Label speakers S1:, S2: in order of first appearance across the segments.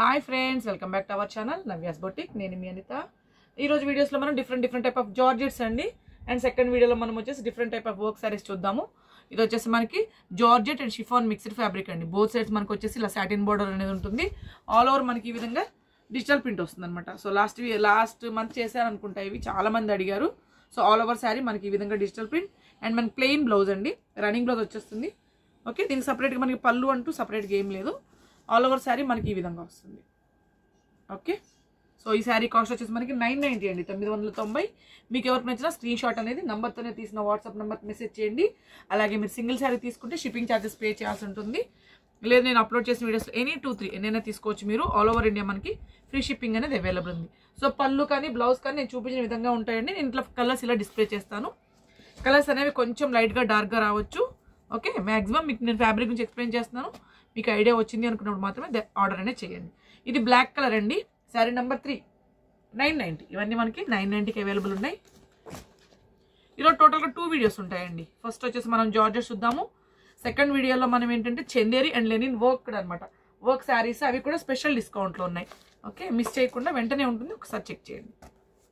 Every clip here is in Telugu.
S1: Hi friends welcome back to our channel. Navya's boutique నేను మీ అనిత. ఈరోజు వీడియోస్లో మనం different different type of georgettes అండి. అండ్ సెకండ్ వీడియోలో మనం వచ్చేసి different type of work saris చూద్దాము. ఇది వచ్చేసి మనకి georgette and chiffon mixed fabric అండి. బోత్ సైడ్స్ మనకు వచ్చేసి ఇలా సాటిన్ బోర్డర్ అనేది ఉంటుంది. ఆల్ ఓవర్ మనకి ఈ విధంగా డిజిటల్ ప్రింట్ వస్తుందన్నమాట. సో లాస్ట్ లాస్ట్ మంత్ చేశారు అనుకుంటా ఇవి. చాలా మంది అడిగారు. సో ఆల్ ఓవర్ శారీ మనకి ఈ విధంగా డిజిటల్ ప్రింట్ అండ్ మనకి ప్లెయిన్ బ్లౌజ్ అండి. రన్నింగ్ బ్లౌజ్ వచ్చేస్తుంది. ఓకే దీనికి సపరేట్గా మనకి పళ్ళు అంటూ సపరేట్గా ఏం లేదు. ఆల్ ఓవర్ శారీ మనకి ఈ విధంగా వస్తుంది. ఓకే? సో ఈ శారీ కాస్ట్ వచ్చేసి మనకి నైన్ నైంటీ అండి. తొమ్మిది వందల తొంభై. మీకు ఎవరికి నచ్చినా స్క్రీన్ షాట్ అనేది నెంబర్తోనే తీసిన వాట్సాప్ నెంబర్కి మెసేజ్ చేయండి. అలాగే మీరు సింగిల్ శారీ తీసుకుంటే షిప్పింగ్ ఛార్జెస్ పే చేయాల్సి ఉంటుంది. లేదు నేను అప్లోడ్ చేసిన వీడియోస్ ఎనీ టూ త్రీ ఎన్నైనా తీసుకోవచ్చు మీరు. ఆల్ ఓవర్ ఇండియా మనకి ఫ్రీ షిప్పింగ్ అనేది అవైలబుల్ ఉంది. సో పళ్ళు కానీ బ్లౌజ్ కానీ నేను చూపించిన విధంగా ఉంటాయండి. నేను ఇంట్లో కలర్స్ ఇలా డిస్ప్లే చేస్తాను. కలర్స్ అనేవి కొంచెం లైట్గా డార్క్గా రావచ్చు. ఓకే? మ్యాక్సిమం మీకు నేను ఫ్యాబ్రిక్ గురించి ఎక్స్ప్లెయిన్ చేస్తున్నాను. మీకు ఐడియా వచ్చింది అనుకున్నప్పుడు మాత్రమే ఆర్డర్ అనేది చేయండి. ఇది బ్లాక్ కలర్ అండి. Sari number three nine ninety ఇవన్నీ మనకి నైన్ నైంటీకి అవైలబుల్ ఉన్నాయి. ఈరోజు టోటల్గా టూ వీడియోస్ ఉంటాయండి. ఫస్ట్ వచ్చేసి మనం జార్జెస్ చూద్దాము. సెకండ్ వీడియోలో మనం ఏంటంటే చందేరి అండ్ లెనిన్ వర్క్ అనమాట వర్క్ శారీస్ అవి కూడా స్పెషల్ డిస్కౌంట్లో ఉన్నాయి. ఓకే మిస్ చేయకుండా వెంటనే ఉంటుంది. ఒకసారి చెక్ చేయండి.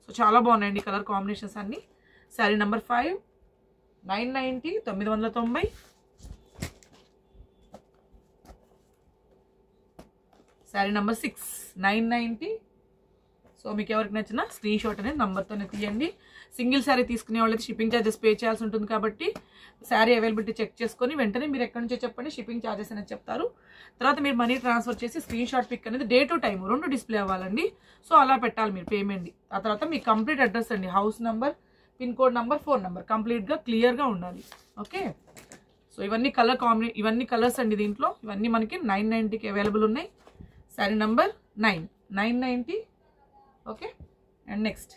S1: సో చాలా బాగున్నాయండి కలర్ కాంబినేషన్స్ అన్నీ. Sari number five nine ninety తొమ్మిది వందల తొంభై. Sari number six nine ninety so మీకు ఎవరికి నచ్చిన స్క్రీన్ షాట్ అనేది నంబర్తోనే తీయండి. సింగిల్ శారీ తీసుకునే వాళ్ళైతే షిప్పింగ్ ఛార్జెస్ పే చేయాల్సి ఉంటుంది కాబట్టి శారీ అవైలబిలిటీ చెక్ చేసుకొని వెంటనే మీరు ఎక్కడి నుంచో చెప్పండి షిప్పింగ్ ఛార్జెస్ అనేది చెప్తారు. తర్వాత మీరు మనీ ట్రాన్స్ఫర్ చేసి స్క్రీన్ షాట్ పిక్ అనేది డే టు టైం రెండు డిస్ప్లే అవ్వాలండి. సో అలా పెట్టాలి మీరు పేమెంట్ ఆ తర్వాత మీ కంప్లీట్ అడ్రస్ అండి house number pin code number phone number కంప్లీట్గా క్లియర్గా ఉండాలి. ఓకే సో ఇవన్నీ కలర్ కాంబినే ఇవన్నీ కలర్స్ అండి దీంట్లో. ఇవన్నీ మనకి నైన్ నైంటీకి అవైలబుల్ ఉన్నాయి. Sari number nine nine ninety okay and next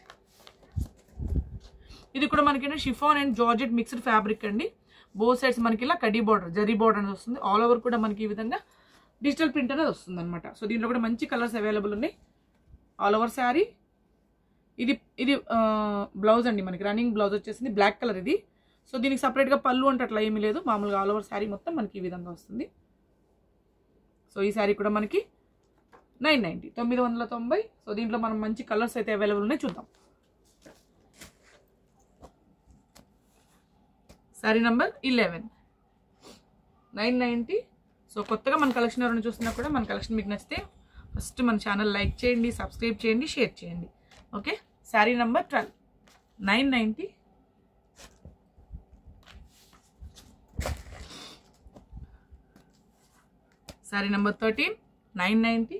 S1: ఇది కూడా మనకి chiffon and georgette mixed fabric అండి. బో సైడ్స్ మనకి ఇలా కడీ బార్డర్ జరీ బార్డర్ అనేది వస్తుంది. ఆల్ ఓవర్ కూడా మనకి ఈ విధంగా డిజిటల్ ప్రింట్ అనేది వస్తుంది అనమాట సో దీంట్లో కూడా మంచి కలర్స్ అవైలబుల్ ఉన్నాయి. ఆల్ ఓవర్ శారీ ఇది ఇది బ్లౌజ్ అండి మనకి. రన్నింగ్ బ్లౌజ్ వచ్చేసింది. బ్లాక్ కలర్ ఇది. సో దీనికి సపరేట్గా పళ్ళు అంటే అట్లా ఏమీ లేదు. మామూలుగా ఆల్ ఓవర్ శారీ మొత్తం మనకి ఈ విధంగా వస్తుంది. సో ఈ శారీ కూడా మనకి నైన్ నైంటీ తొమ్మిది వందల తొంభై. సో దీంట్లో మనం మంచి కలర్స్ అయితే అవైలబుల్ ఉన్నాయి చూద్దాం. Sari number eleven nine ninety so కొత్తగా మన కలెక్షన్ ఎవరైనా చూస్తున్నా కూడా మన కలెక్షన్ మీకు నచ్చితే ఫస్ట్ మన ఛానల్ లైక్ చేయండి సబ్స్క్రైబ్ చేయండి షేర్ చేయండి. Okay sari number twelve nine ninety sari number thirteen nine ninety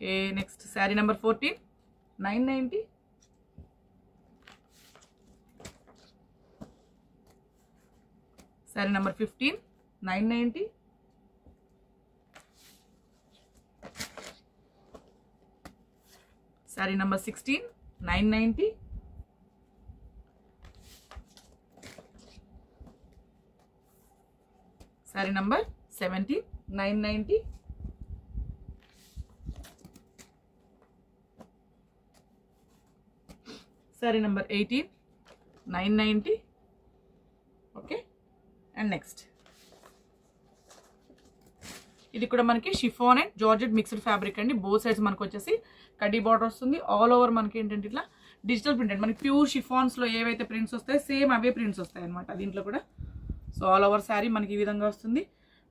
S1: okay next sari number fourteen nine ninety sari number fifteen nine ninety sari number sixteen nine ninety sari number seventeen nine ninety sari number eighteen nine ninety okay and next ఇది కూడా మనకి chiffon and georgette mixed fabric అండి. బోత్ సైడ్స్ మనకు వచ్చేసి కడ్డీ బార్డర్ వస్తుంది. ఆల్ ఓవర్ మనకి ఏంటంటే ఇట్లా డిజిటల్ ప్రింట్ అండి. మనకి ప్యూర్ షిఫాన్స్లో ఏవైతే ప్రింట్స్ వస్తాయో సేమ్ అవే ప్రింట్స్ వస్తాయి అనమాట దీంట్లో కూడా. సో ఆల్ ఓవర్ శారీ మనకి ఈ విధంగా వస్తుంది.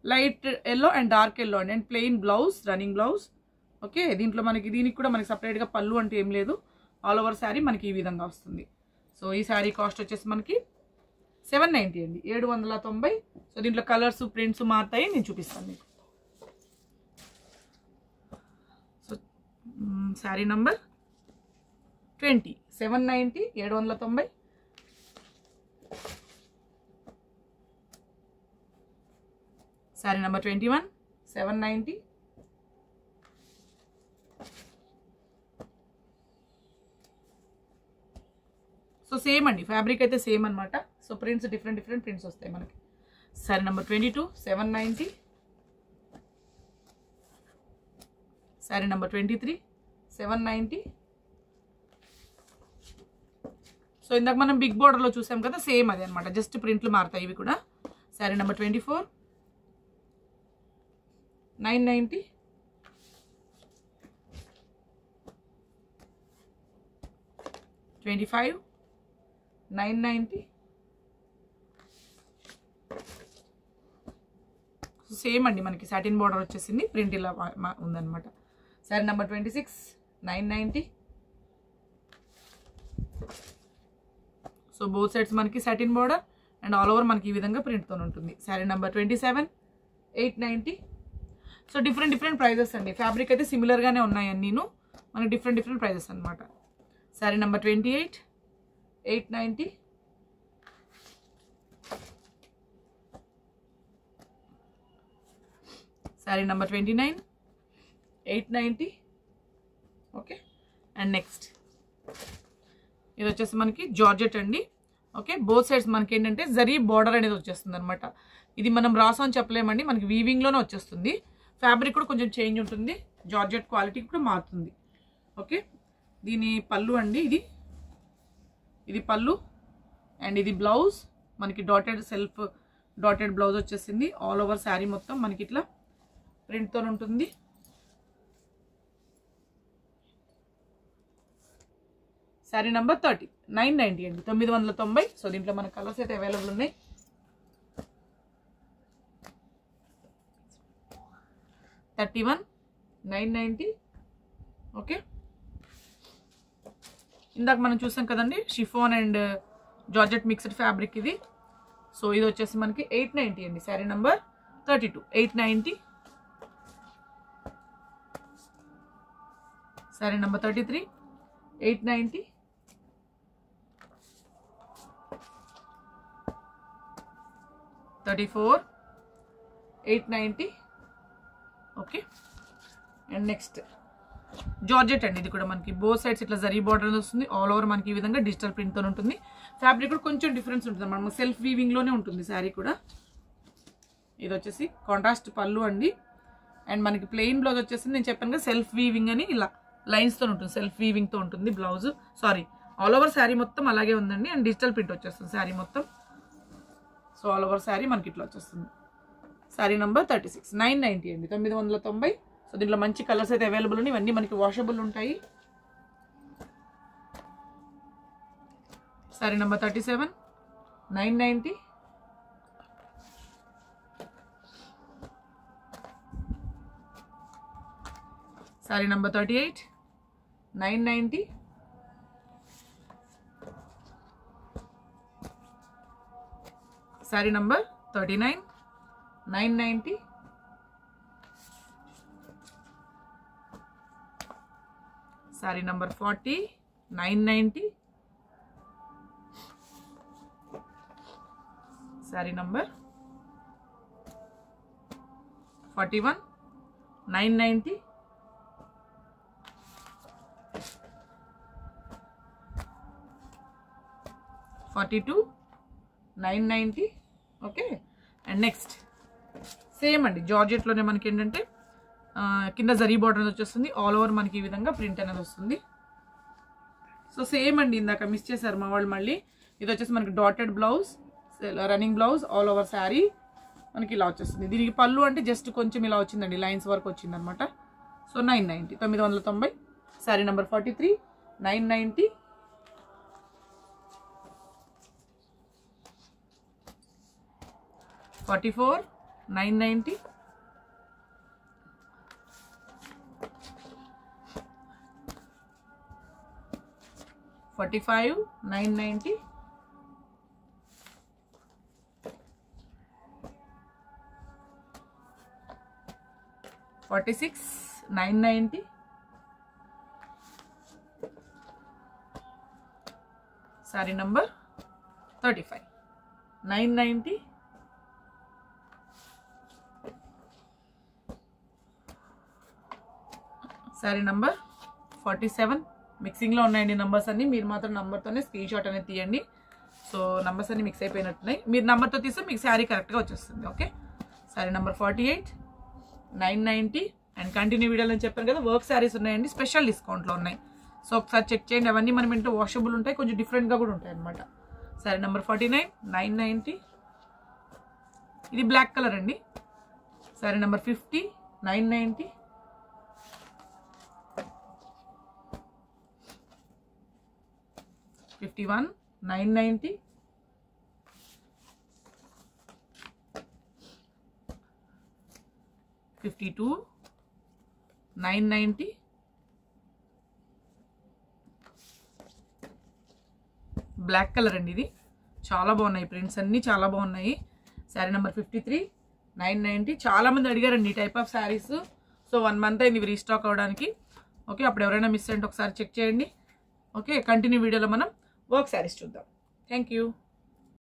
S1: Light yellow and dark yellow అండి. And plain blouse running blouse okay దీంట్లో మనకి దీనికి కూడా మనకి సపరేట్గా పళ్ళు అంటే ఏం లేదు. ఆల్ ఓవర్ శారీ మనకి ఈ విధంగా వస్తుంది. సో ఈ శారీ కాస్ట్ వచ్చేసి మనకి సెవెన్ నైంటీ అండి. ఏడు వందల తొంభై. సో దీంట్లో కలర్స్ ప్రింట్స్ మారుతాయి. నేను చూపిస్తాను మీకు. So sari number twenty. Seven ninety ఏడు వందల తొంభై. Sari number twenty one seven ninety same అండి. ఫ్యాబ్రిక్ అయితే సేమ్ అనమాట so prints different different prints వస్తాయి మనకి. Sari number twenty two seven ninety sari number twenty three seven ninety so ఇందాక మనం బిగ్ బోర్డర్లో చూసాం కదా సేమ్ అదే అనమాట జస్ట్ ప్రింట్లు మారుతాయి ఇవి కూడా. Sari number twenty four nine ninety twenty five nine ninety same అండి మనకి సాటిన్ బార్డర్ వచ్చేసింది. ప్రింట్ ఇలా ఉందనమాట sorry sari number twenty six nine ninety so both sides మనకి satin border and all over మనకి ఈ విధంగా ప్రింట్తో ఉంటుంది. Sari number twenty seven eight ninety so different different prices అండి. ఫ్యాబ్రిక్ అయితే సిమిలర్గానే ఉన్నాయి అన్నీను మనకి డిఫరెంట్ డిఫరెంట్ ప్రైజెస్ అనమాట sari number twenty eight eight ninety. Sari number twenty nine eight ninety. Okay and next ఇది వచ్చేసి మనకి జార్జెట్ అండి. ఓకే బోత్ సైడ్స్ మనకి ఏంటంటే జరీ బార్డర్ అనేది వచ్చేస్తుంది అనమాట ఇది మనం రాసం అని చెప్పలేమండి. మనకి వీవింగ్లోనే వచ్చేస్తుంది. ఫ్యాబ్రిక్ కూడా కొంచెం చేంజ్ ఉంటుంది. జార్జెట్ క్వాలిటీ కూడా మారుతుంది. ఓకే దీని పళ్ళు అండి ఇది. ఇది పళ్ళు అండ్ ఇది బ్లౌజ్. మనకి డాటెడ్ సెల్ఫ్ డాటెడ్ బ్లౌజ్ వచ్చేసింది. ఆల్ ఓవర్ శారీ మొత్తం మనకి ఇట్లా ప్రింట్తో ఉంటుంది. Sari number thirty nine ninety అండి. తొమ్మిది వందల తొంభై. సో దీంట్లో మన కలర్స్ అయితే అవైలబుల్ ఉన్నాయి. Thirty one nine ninety okay ఇందాక మనం చూసాం కదండి chiffon and uh, georgette mixed fabric ఇది. సో ఇది వచ్చేసి మనకి ఎయిట్ నైంటీ అండి sari number thirty two. Eight ninety sari number thirty three. Eight ninety thirty four. Eight ninety okay. And next. Georgette అండి ఇది కూడా మనకి. బోత్ సైడ్స్ ఇట్లా జరీ బార్డర్ వస్తుంది. ఆల్ ఓవర్ మనకి ఈ విధంగా డిజిటల్ ప్రింట్తో ఉంటుంది. ఫ్యాబ్రిక్ కూడా కొంచెం డిఫరెన్స్ ఉంటుంది. మనం సెల్ఫ్ వీవింగ్లోనే ఉంటుంది శారీ కూడా. ఇది వచ్చేసి కాంట్రాస్ట్ పళ్ళు అండి. అండ్ మనకి ప్లెయిన్ బ్లౌజ్ వచ్చేసి నేను చెప్పాను కదా సెల్ఫ్ వీవింగ్ అని ఇలా లైన్స్తో ఉంటుంది. సెల్ఫ్ వీవింగ్తో ఉంటుంది blouse sorry all over sari మొత్తం అలాగే ఉందండి. అండ్ డిజిటల్ ప్రింట్ వచ్చేస్తుంది శారీ మొత్తం. సో ఆల్ ఓవర్ శారీ మనకి ఇట్లా వచ్చేస్తుంది. Sari number thirty six nine ninety అండి. తొమ్మిది వందల తొంభై సో దీంట్లో మంచి కలర్స్ అయితే అవైలబుల్ ఉన్నాయి. ఇవన్నీ మనకి వాషబుల్ ఉంటాయి. Sari number thirty seven nine ninety sari number thirty eight nine ninety sari number thirty nine nine ninety sari number forty nine ninety sari number forty one nine ninety forty two nine ninety okay. And next same అండి జార్జెట్లోనే మనకి ఏంటంటే కింద జరీ బార్డర్ అనేది వచ్చేస్తుంది ఆల్ ఓవర్ మనకి ఈ విధంగా ప్రింట్ అనేది వస్తుంది. సో సేమ్ అండి ఇందాక మిస్ చేశారు మా వాళ్ళు మళ్ళీ. ఇది వచ్చేసి మనకి dotted blouse running blouse all over sari మనకి ఇలా వచ్చేస్తుంది. దీనికి పళ్ళు అంటే జస్ట్ కొంచెం ఇలా వచ్చిందండి. లైన్స్ వరకు వచ్చిందనమాట. సో నైన్ నైంటీ తొమ్మిది వందల తొంభై sari number forty three nine ninety forty four nine ninety forty five nine ninety forty six nine ninety sari number thirty five nine ninety sari number forty seven మిక్సింగ్లో ఉన్నాయండి నంబర్స్ అన్ని. మీరు మాత్రం నంబర్తోనే స్క్రీన్ షాట్ అనేది తీయండి. సో నంబర్స్ అన్ని మిక్స్ అయిపోయినట్టున్నాయి. మీరు నంబర్తో తీస్తే మీకు శారీ కరెక్ట్గా వచ్చేస్తుంది. Okay? Sari number forty eight nine ninety and continue వీడియోలో చెప్పాను కదా వర్క్ శారీస్ ఉన్నాయండి. స్పెషల్ డిస్కౌంట్లో ఉన్నాయి. సో ఒకసారి చెక్ చేయండి. అవన్నీ మనం ఇంట్లో వాషబుల్ ఉంటాయి. కొంచెం డిఫరెంట్గా కూడా ఉంటాయి అనమాట sari number forty nine nine ninety ఇది బ్లాక్ కలర్ అండి. Sari number fifty nine ninety fifty one nine ninety. Fifty two nine ninety. Black colour అండి ఇది. చాలా బాగున్నాయి ప్రింట్స్ అన్నీ చాలా బాగున్నాయి. Sari number fifty three nine ninety. చాలా మంది అడిగారండి ఈ type of saris. So one month అయింది ఇవి రీస్టాక్ అవ్వడానికి ఓకే అప్పుడు ఎవరైనా మిస్ అంటే ఒకసారి చెక్ చేయండి. ఓకే కంటిన్యూ వీడియోలో మనం వర్క్ శారీస్ చూద్దాం. Thank you